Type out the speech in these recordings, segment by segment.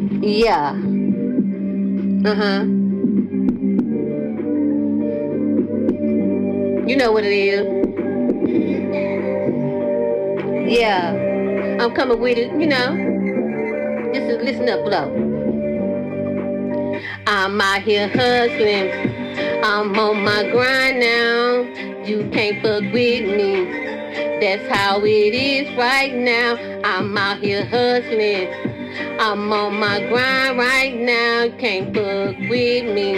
Yeah. Uh huh. You know what it is. Yeah. I'm coming with it, you know. Just listen up, blow. I'm out here hustling. I'm on my grind now. You can't fuck with me. That's how it is right now. I'm out here hustling. I'm on my grind right now. Can't fuck with me.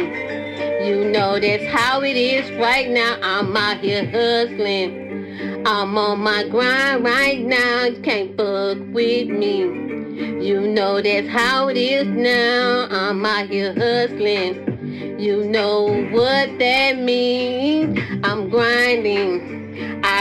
You know that's how it is right now. I'm out here hustling. I'm on my grind right now. Can't fuck with me. You know that's how it is now. I'm out here hustling. You know what that means. I'm grinding.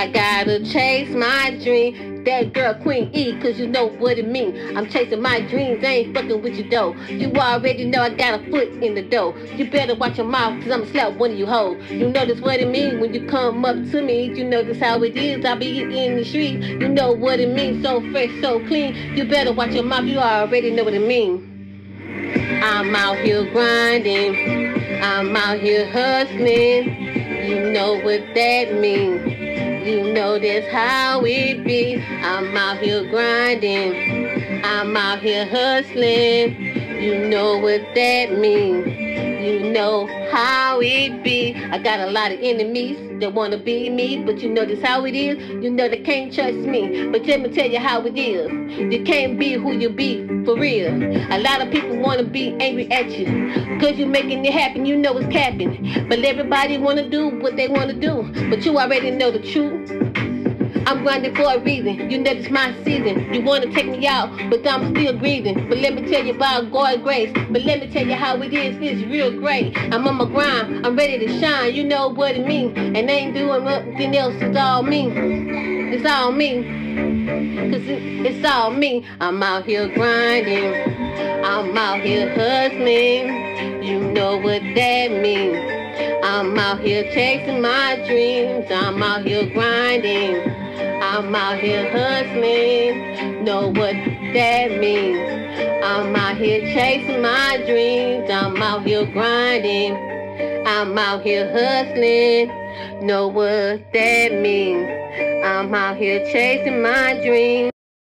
I gotta chase my dream that girl Queen E, cause you know what it mean. I'm chasing my dreams, I ain't fucking with you though. You already know I got a foot in the door. You better watch your mouth, cause I'ma slap one of you hoes. You know what it mean when you come up to me. You know how it is, I be in the street. You know what it means, so fresh, so clean. You better watch your mouth, you already know what it mean. I'm out here grinding, I'm out here hustling. You know what that means. You know that's how it be. I'm out here grinding. I'm out here hustling. You know what that means. You know how it be. I got a lot of enemies that wanna be me, but you know this how it is. You know they can't trust me, but let me tell you how it is. You can't be who you be for real. A lot of people wanna be angry at you, cause you're making it happen. You know it's capping, but everybody wanna do what they wanna do, but you already know the truth. I'm grinding for a reason. You know it's my season. You wanna take me out, but I'm still breathing. But let me tell you about God's grace. But let me tell you how it is. It's real great. I'm on my grind. I'm ready to shine. You know what it means. And I ain't doing nothing else. It's all me. It's all me. Cause it's all me. I'm out here grinding. I'm out here hustling. You know what that means. I'm out here chasing my dreams. I'm out here grinding. I'm out here hustling, know what that means. I'm out here chasing my dreams, I'm out here grinding. I'm out here hustling, know what that means. I'm out here chasing my dreams.